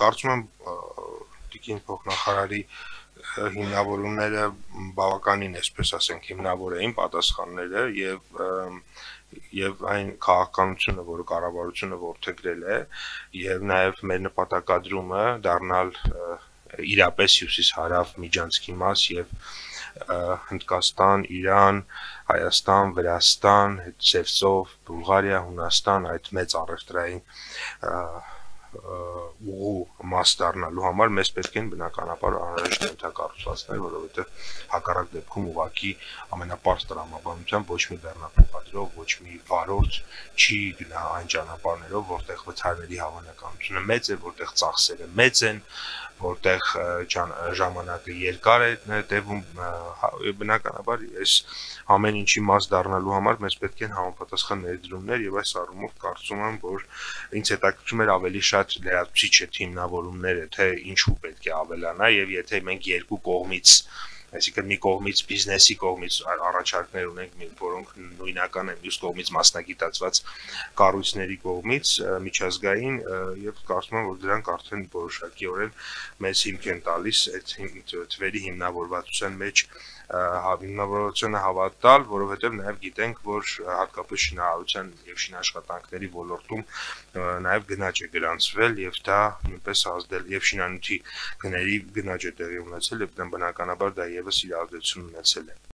կարծում եմ Տիկին փոխնախարարի հիմնավորումները բավականին, այսպես ասենք, հիմնավոր էին պատասխանները եւ եւ այն քաղաքականությունը, որը կառավարությունը ողջագրել է եւ նաեւ մեր նպատակադրումը դառնալ իրապես հյուսիս-հարավ միջանցքի մաս եւ Հնդկաստան, Իրան, Հայաստան, Վրաստան, Սևծով, Բուլղարիա, Հունաստան այդ մեծ առևտրային ուղու մաս դառնալու համար մեզ պետք են բնականաբար անհրաժեշտ ենթակառուցվածքներ, որովհետև հակառակ դեպքում ուղակի ամենապարզ տրամաբանությամբ ոչ մի բեռնափոխադրող, ոչ մի վարորդ չի գնա այն ճանապարհներով, որտեղ վթարների հավանականությունը մեծ է, որտեղ ծախսերը մեծ են, որտեղ ժամանակը երկար է տևում, հա, բնականաբար այս ամեն ինչի մաս դառնալու համար մեզ պետք են համապատասխան ներդրումներ եւ այս առումով կարծում եմ, որ ինձ հետաքրքրում էր ավելի շատ լրացուցիչ է հիմնավորումները, թե ինչու պետք է ավելանա եւ եթե մենք երկու կողմից այսինքն մի կողմից բիզնեսի կողմից առաջարկներ ունենք, որոնք նույնական են մյուս կողմից մասնագիտացված կառույցների կողմից միջազգային եւ կարծում եմ, որ դրանք արդեն որոշակիորեն մեզ հիմք են տալիս այդ թվերի հիմնավորվածության մեջ հիմնավորությունը հավատալ, որովհետև նաև գիտենք, որ հատկապես շինարարության եւ շինաշխատանքների ոլորտում նաև գնաճ է գրանցվել եւ դա նույնպես ազդել եւ շինանյութի գների գնաճ է տեղի ունեցել եւ բնականաբար դա եւս իր ազդեցություն ունեցել է